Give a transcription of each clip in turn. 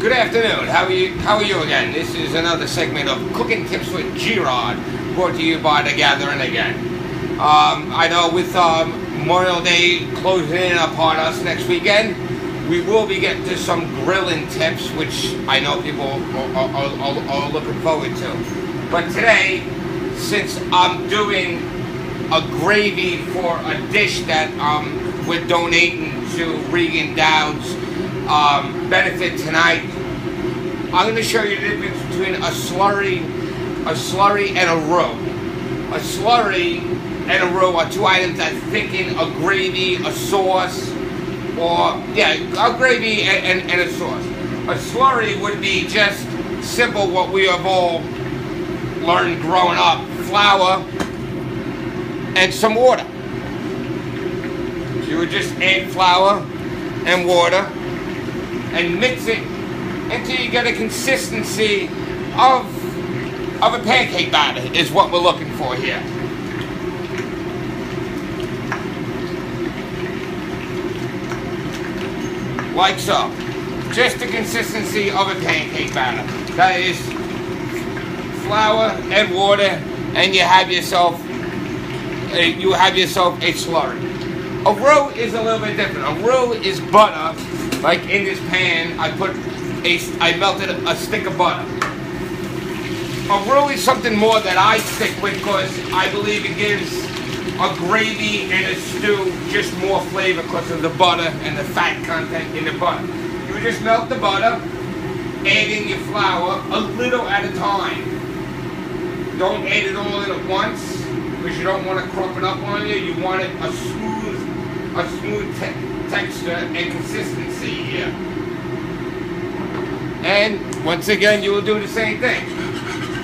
Good afternoon. How are you? How are you again? This is another segment of Cooking Tips with G'Rod, brought to you by The Gather Inn Again. Um, I know with um, Memorial Day closing in upon us next weekend, we will be getting to some grilling tips, which I know people are, are, are, are looking forward to. But today, since I'm doing a gravy for a dish that um, we're donating to Regan Dowd's um, benefit tonight. I'm going to show you the difference between a slurry, a slurry and a roux. A slurry and a roux are two items that thicken a gravy, a sauce, or yeah, a gravy and, and, and a sauce. A slurry would be just simple what we have all learned growing up: flour and some water. You would just add flour and water and mix it until you get a consistency of of a pancake batter is what we're looking for here. Like so. Just the consistency of a pancake batter. That is flour and water and you have yourself a, you have yourself a slurry. A roux is a little bit different. A roux is butter like in this pan, I put a, I melted a stick of butter. A roux is something more that I stick with because I believe it gives a gravy and a stew just more flavor because of the butter and the fat content in the butter. You just melt the butter, add in your flour a little at a time. Don't add it all in at once because you don't want to crump it up on you. You want it a smooth, a smooth texture and consistency here. And once again, you will do the same thing.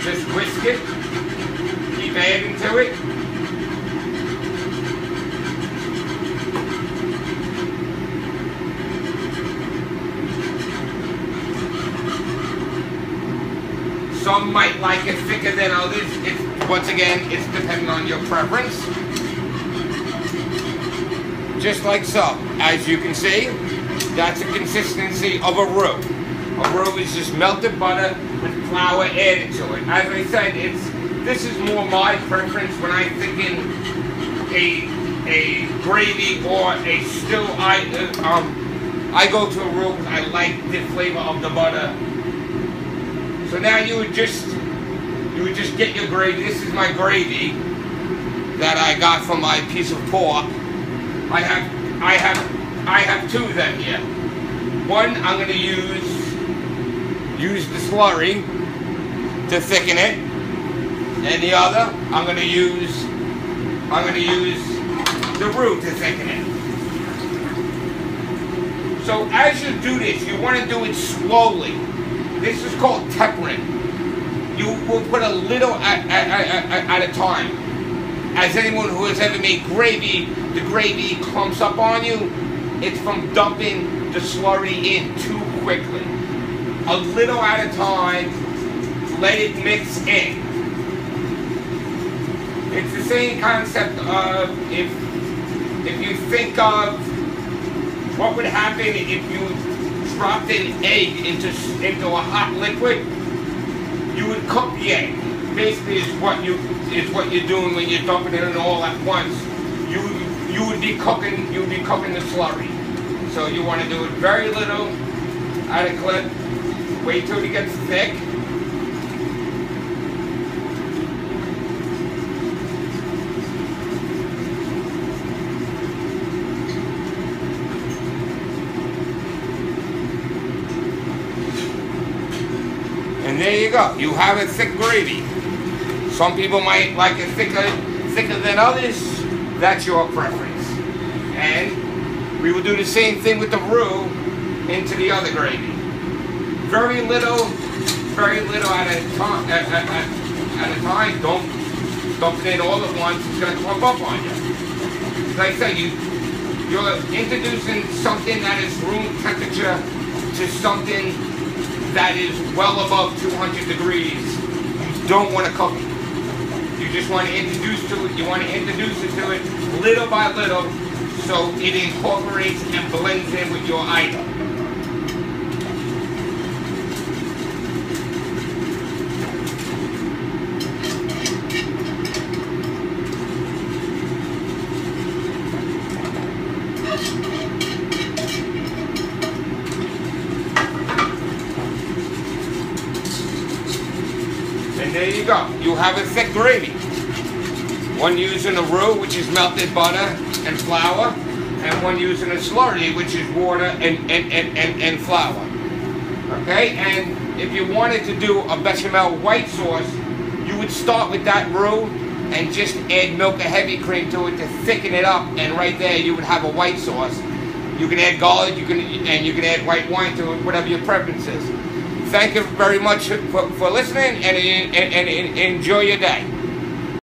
Just whisk it, keep adding to it. Some might like it thicker than others. It's, once again, it's depending on your preference just like so. As you can see, that's the consistency of a roux. A roux is just melted butter with flour added to it. As I said, it's this is more my preference when I'm thinking a a gravy or a stew. I um I go to a roux I like the flavor of the butter. So now you would just you would just get your gravy. This is my gravy that I got from my piece of pork. I have, I have, I have two of them here. One I'm going to use, use the slurry to thicken it, and the other I'm going to use, I'm going to use the roux to thicken it. So as you do this, you want to do it slowly. This is called tempering. You will put a little at, at, at, at a time as anyone who has ever made gravy, the gravy clumps up on you. It's from dumping the slurry in too quickly. A little at a time, let it mix in. It's the same concept of if if you think of what would happen if you dropped an egg into into a hot liquid, you would cook the egg basically is what you is what you're doing when you're dumping it in all at once. You you would be cooking you would be cooking the slurry. So you want to do it very little at a clip. Wait till it gets thick. And there you go. You have a thick gravy. Some people might like it thicker, thicker than others. That's your preference. And we will do the same thing with the roux into the other gravy. Very little, very little at a time. At, at, at, a time. Don't dump it in all at once. It's going to clump up on you. Like I said, you you're introducing something that is room temperature to something that is well above 200 degrees. You don't want to cook it. You just want to introduce to it, you want to introduce it to it little by little so it incorporates and blends in with your item. And there you go. You have a thick gravy. One using a roux, which is melted butter and flour, and one using a slurry, which is water and, and, and, and, and flour. Okay, and if you wanted to do a bechamel white sauce, you would start with that roux and just add milk or heavy cream to it to thicken it up, and right there you would have a white sauce. You can add garlic, you can, and you can add white wine to it, whatever your preference is. Thank you very much for, for listening, and, and, and enjoy your day.